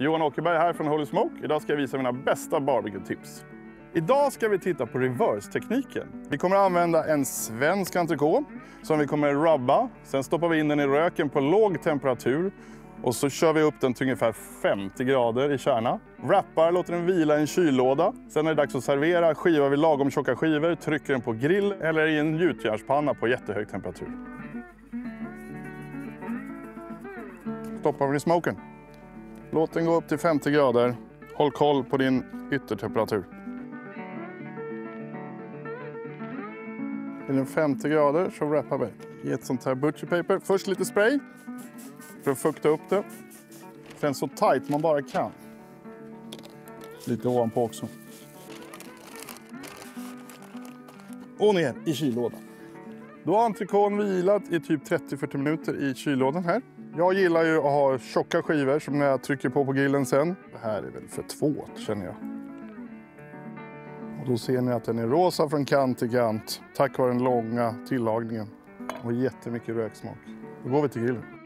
Johan Åkerberg här från Holy Smoke. Idag ska jag visa mina bästa barbecue-tips. Idag ska vi titta på reverse-tekniken. Vi kommer att använda en svensk entrecote som vi kommer att rubba. Sen stoppar vi in den i röken på låg temperatur och så kör vi upp den till ungefär 50 grader i kärna. Wrappar, låter den vila i en kyllåda. Sen är det dags att servera. Skivar vi lagom tjocka skivor, trycker den på grill eller i en gjutjärnspanna på jättehög temperatur. Stoppar vi i smoken. Låt den gå upp till 50 grader. Håll koll på din yttertemperatur. Är den 50 grader så wrappar vi i ett sånt här butcher paper. Först lite spray för att fukta upp det. Sen så tight man bara kan. Lite ovanpå också. Och ner i kyllådan. Då har entrecôten vilat i typ 30-40 minuter i kyllådan här. Jag gillar ju att ha tjocka skivor som jag trycker på på grillen sen. Det här är väl för två känner jag. Och då ser ni att den är rosa från kant till kant tack vare den långa tillagningen och jättemycket röksmak. Då går vi till grillen.